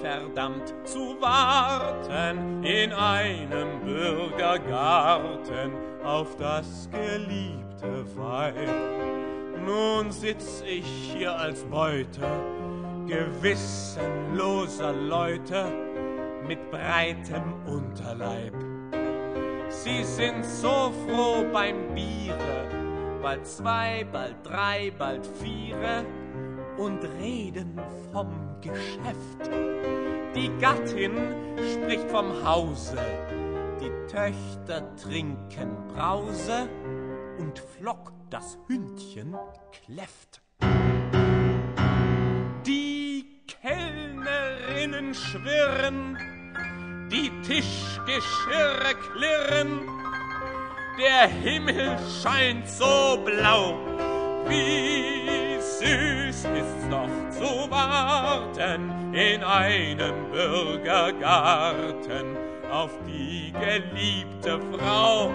verdammt zu warten in einem Bürgergarten auf das geliebte Weib. Nun sitz ich hier als Beute gewissenloser Leute mit breitem Unterleib. Sie sind so froh beim Biere, bald zwei, bald drei, bald viere und reden vom Geschäft. Die Gattin spricht vom Hause, die Töchter trinken Brause und Flock das Hündchen kläfft. Die Kellnerinnen schwirren, die Tischgeschirre klirren, der Himmel scheint so blau, wie süß ist's doch zu warten in einem Bürgergarten auf die geliebte Frau.